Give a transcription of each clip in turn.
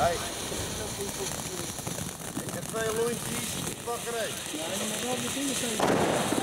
Hey. Ik heb twee lontjes, bakkerij. Ja, je moet wel de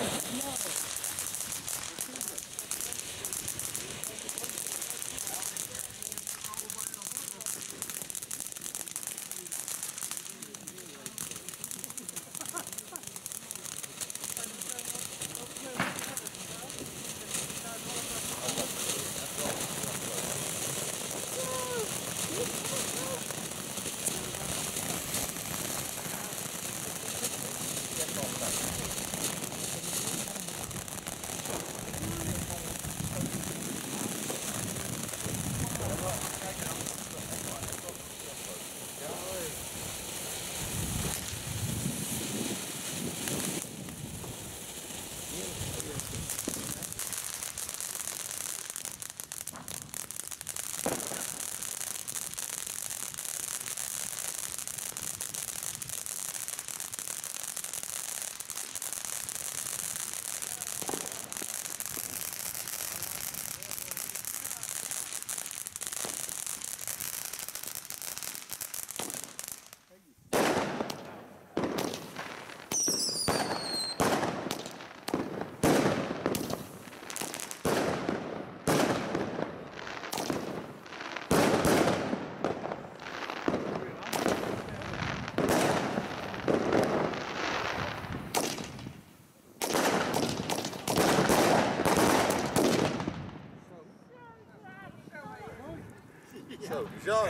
So bizar.